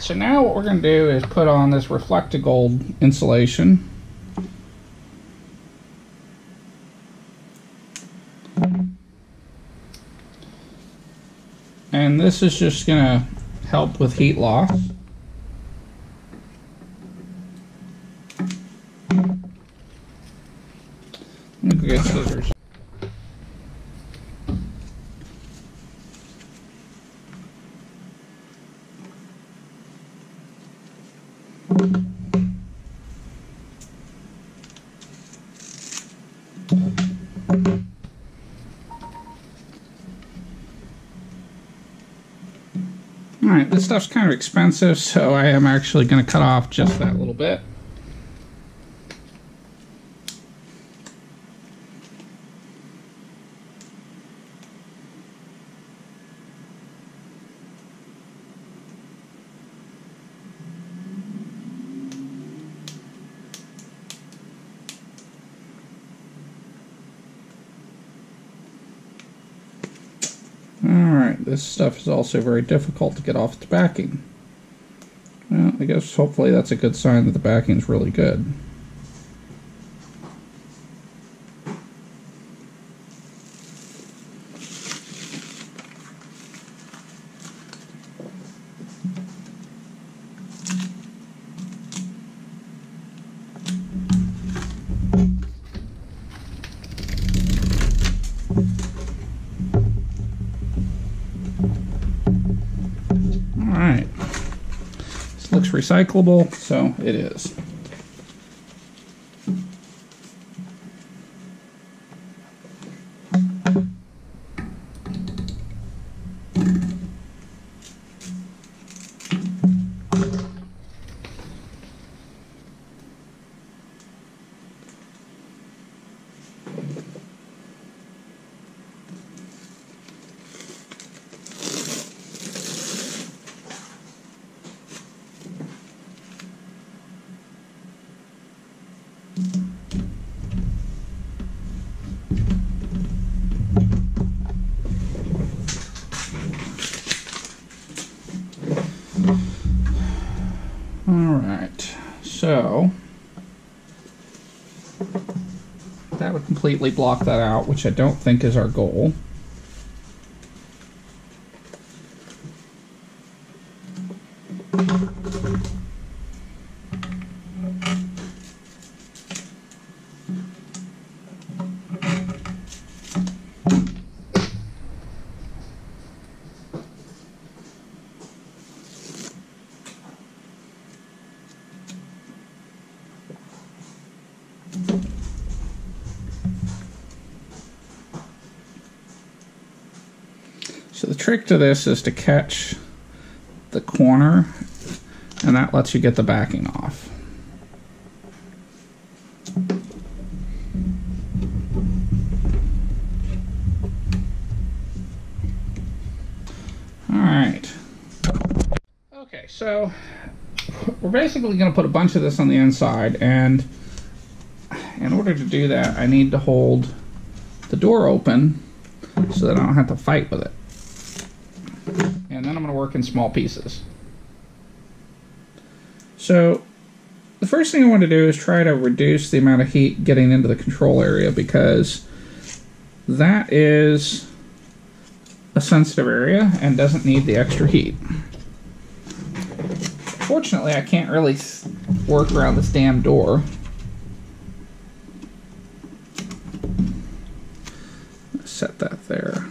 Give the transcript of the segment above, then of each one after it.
So now what we're going to do is put on this Reflect-A-Gold insulation. And this is just going to help with heat loss. Alright, this stuff's kind of expensive, so I am actually going to cut off just that little bit. Alright, this stuff is also very difficult to get off the backing. Well, I guess hopefully that's a good sign that the backing is really good. Looks recyclable, so it is. Block that out, which I don't think is our goal. So the trick to this is to catch the corner, and that lets you get the backing off. All right. Okay, so we're basically going to put a bunch of this on the inside, and in order to do that, I need to hold the door open so that I don't have to fight with it. And then I'm going to work in small pieces. So the first thing I want to do is try to reduce the amount of heat getting into the control area because that is a sensitive area and doesn't need the extra heat. Fortunately, I can't really work around this damn door. Set that there.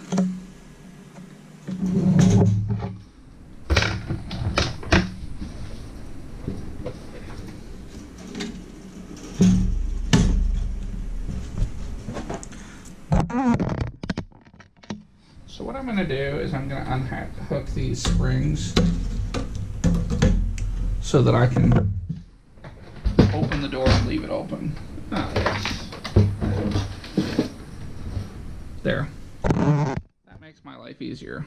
So what I'm going to do is I'm going to unhook these springs so that I can open the door and leave it open. Ah, yes. There. That makes my life easier.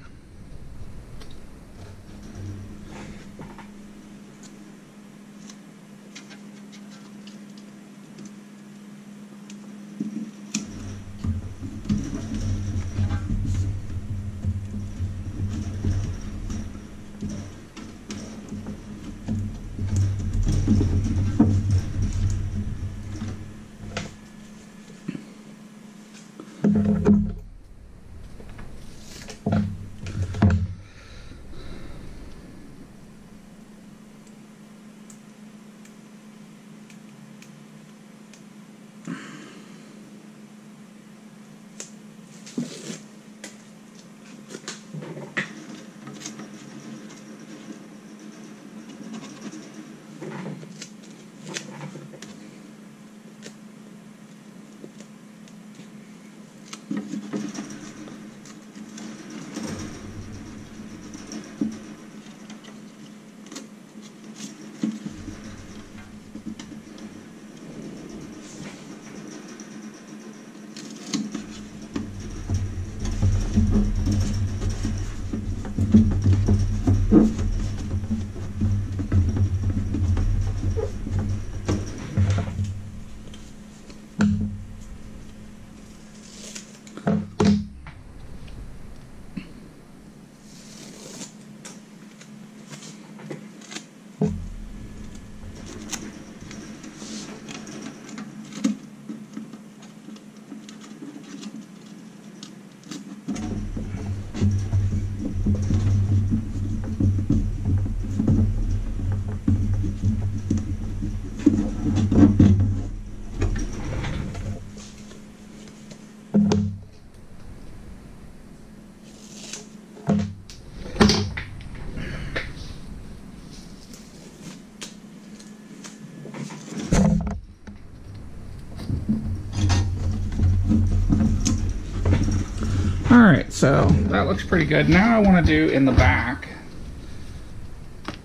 So that looks pretty good. Now I want to do in the back,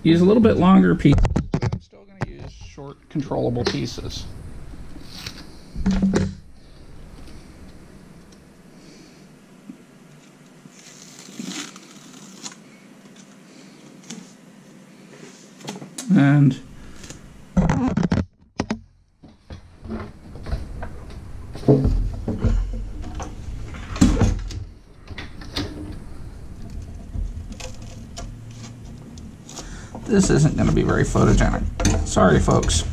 use a little bit longer piece. I'm still going to use short controllable pieces. And this isn't going to be very photogenic. Sorry, folks.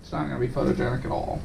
It's not going to be photogenic at all.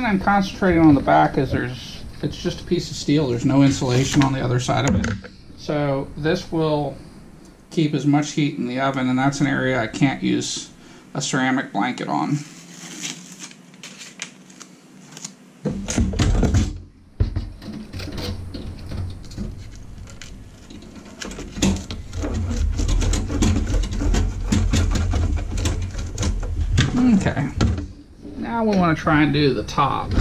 Reason I'm concentrating on the back is there's it's just a piece of steel. There's no insulation on the other side of it. So this will keep as much heat in the oven and that's an area I can't use a ceramic blanket on. Okay. Now we want to try and do the top.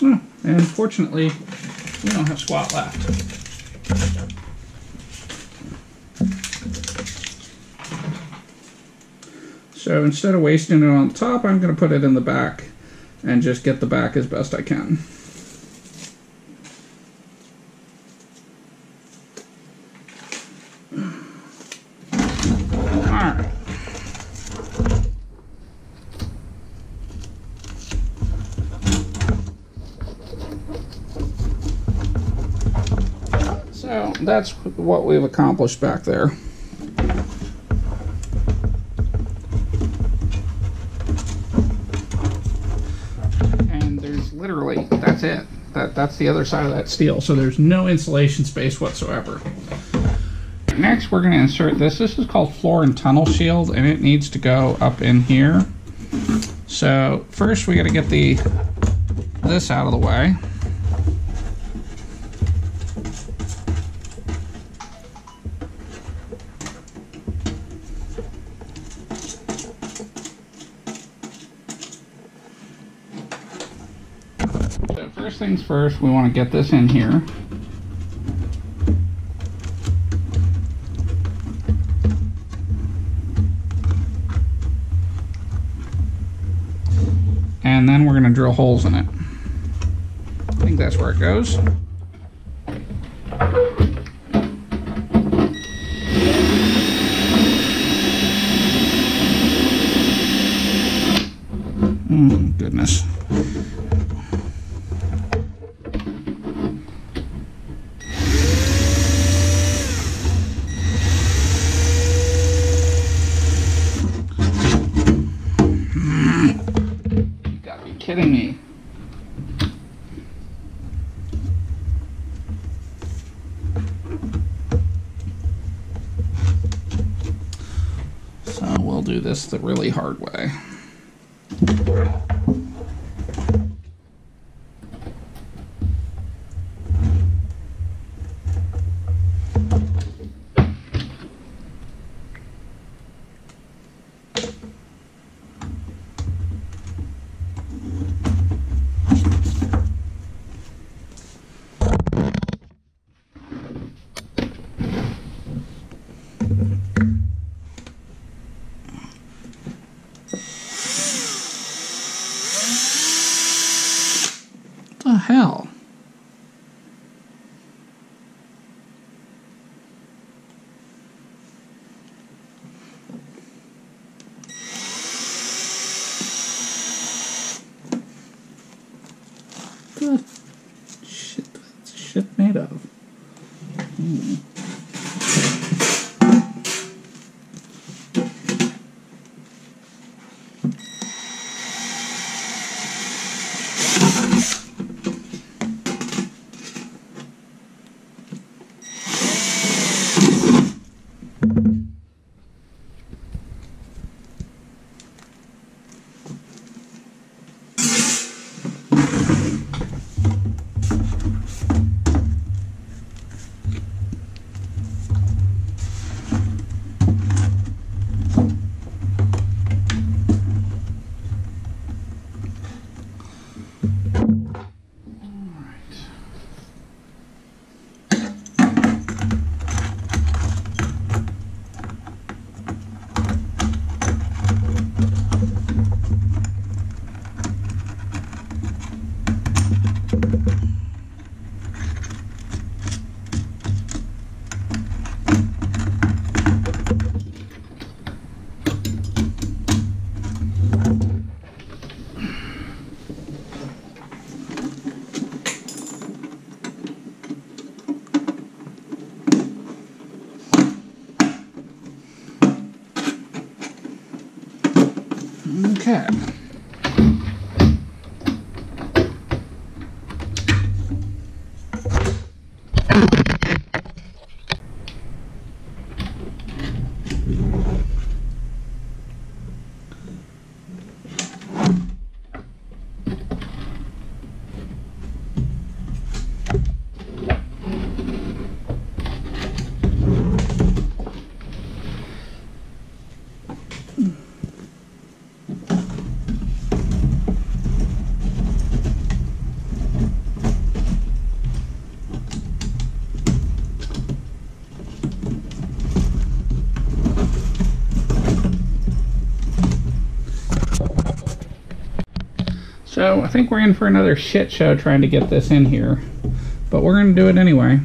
Oh, and fortunately, we don't have squat left. So instead of wasting it on the top, I'm going to put it in the back and just get the back as best I can. So that's what we've accomplished back there. And there's literally, that's it. That, that's the other side of that steel. So there's no insulation space whatsoever. Next, we're going to insert this. This is called floor and tunnel shield, and it needs to go up in here. So first, we got to get the this out of the way. Things first, we want to get this in here. And then we're going to drill holes in it. I think that's where it goes. Mm, goodness. You gotta be kidding me. So we'll do this the really hard way. So I think we're in for another shit show trying to get this in here. But we're going to do it anyway.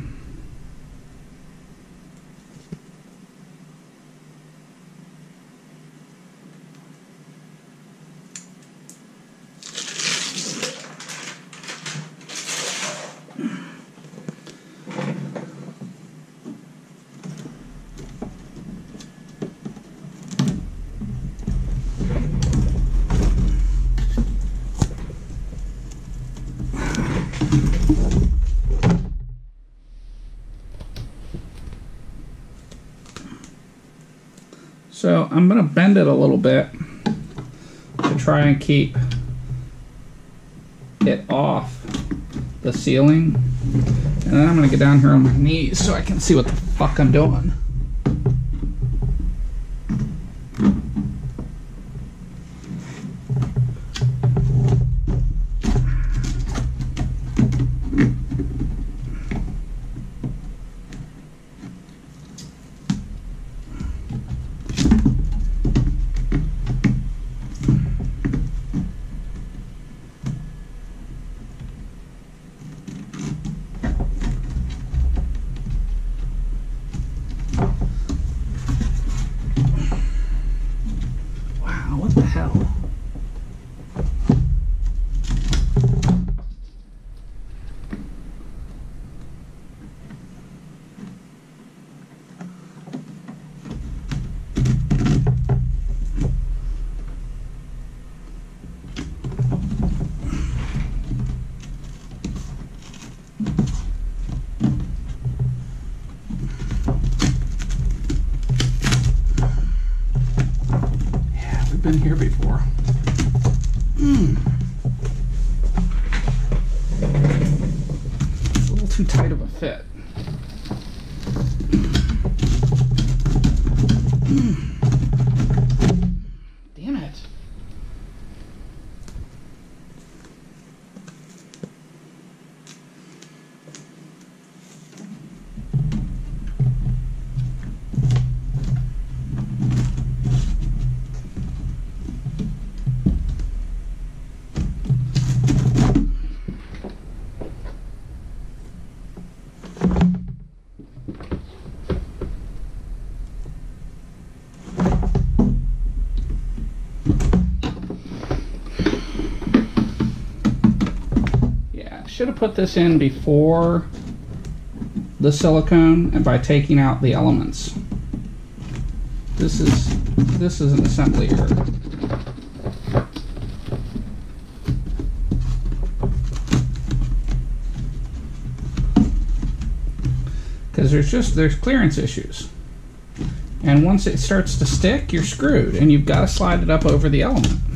So I'm going to bend it a little bit to try and keep it off the ceiling. And then I'm going to get down here on my knees so I can see what the fuck I'm doing. Should have put this in before the silicone and by taking out the elements. This is this is an assembly error. Because there's just there's clearance issues. And once it starts to stick, you're screwed and you've got to slide it up over the element.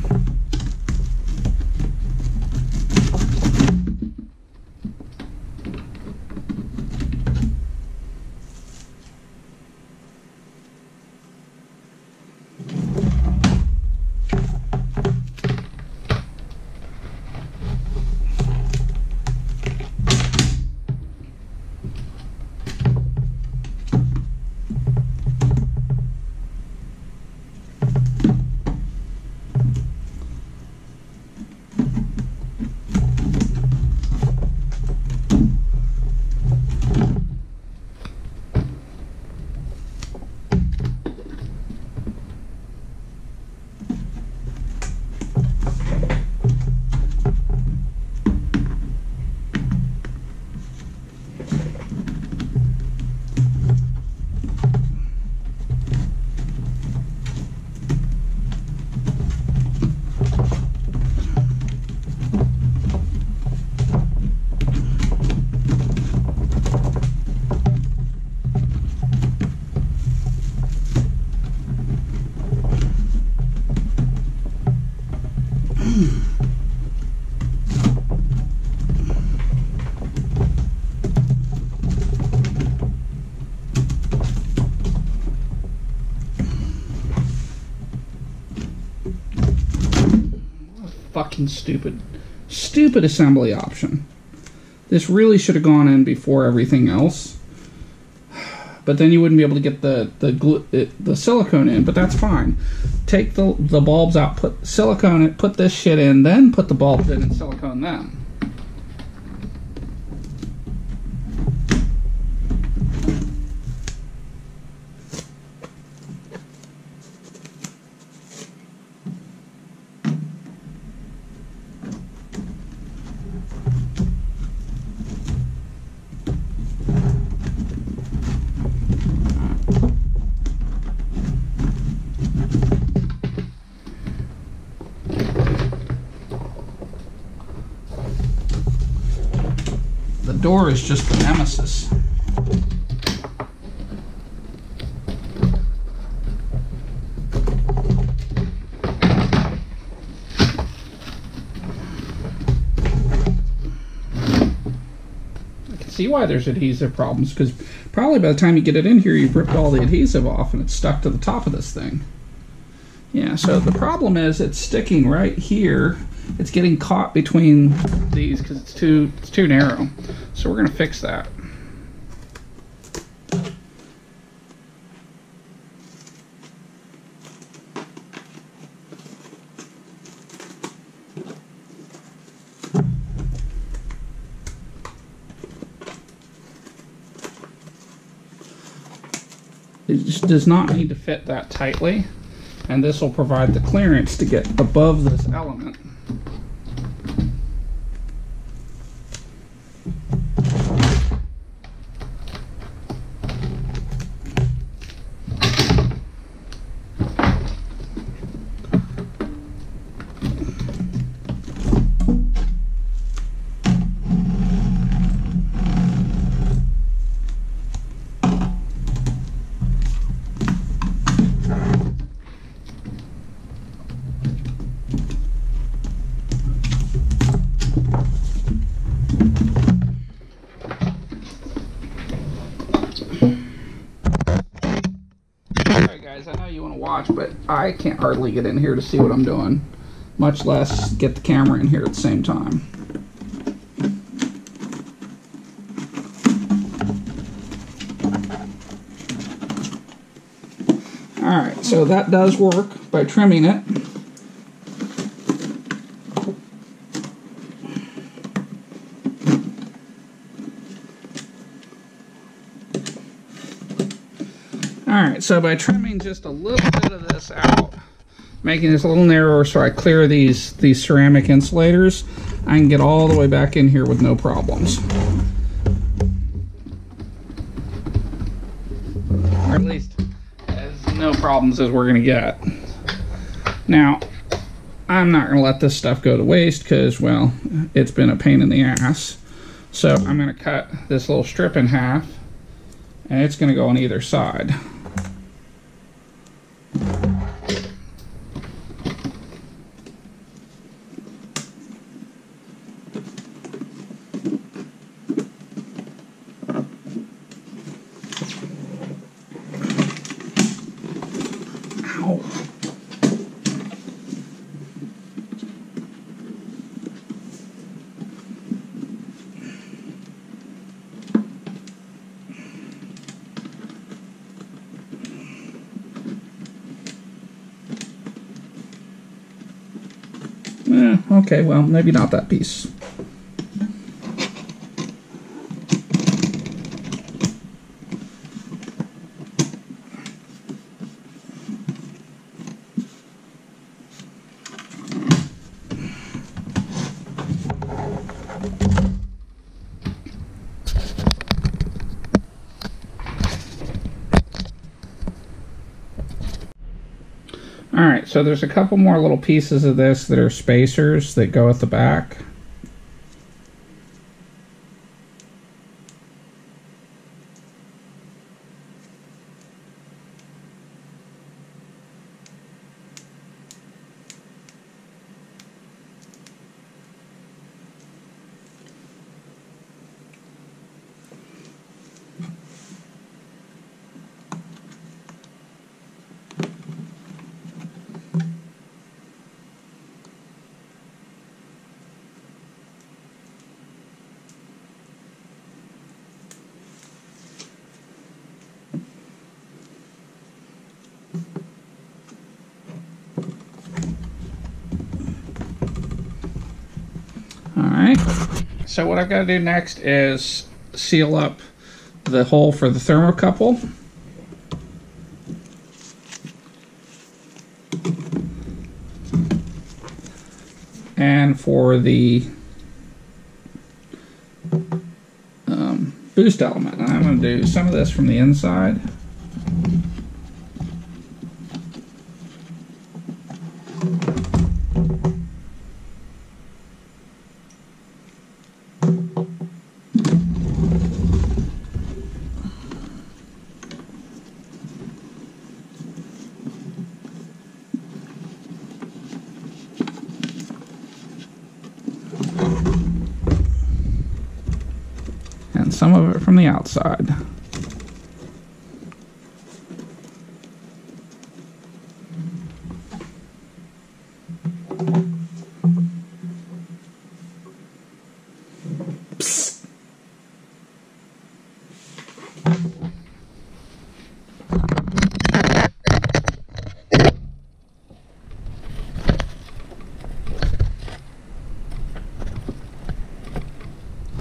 Fucking stupid, stupid assembly option. This really should have gone in before everything else. But then you wouldn't be able to get the the the silicone in. But that's fine. Take the the bulbs out, put silicone in, put this shit in, then put the bulbs in and silicone them. 4 is just the nemesis. see why there's adhesive problems because probably by the time you get it in here, you've ripped all the adhesive off and it's stuck to the top of this thing. Yeah, so the problem is it's sticking right here. It's getting caught between these because it's too it's too narrow. So we're gonna fix that. It just does not need to fit that tightly and this will provide the clearance to get above this element. I can't hardly get in here to see what I'm doing, much less get the camera in here at the same time. Alright, so that does work by trimming it. Alright, so by trimming just a little bit of this out, making this a little narrower so I clear these, these ceramic insulators, I can get all the way back in here with no problems. Or at least as no problems as we're going to get. Now, I'm not going to let this stuff go to waste because, well, it's been a pain in the ass. So I'm going to cut this little strip in half and it's going to go on either side. Okay, well, maybe not that piece. All right, so there's a couple more little pieces of this that are spacers that go at the back. All right. So what I've got to do next is seal up the hole for the thermocouple. And for the um, boost element. And I'm going to do some of this from the inside. Some of it from the outside.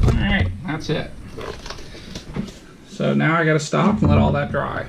Alright, that's it. Now I gotta stop and let all that dry.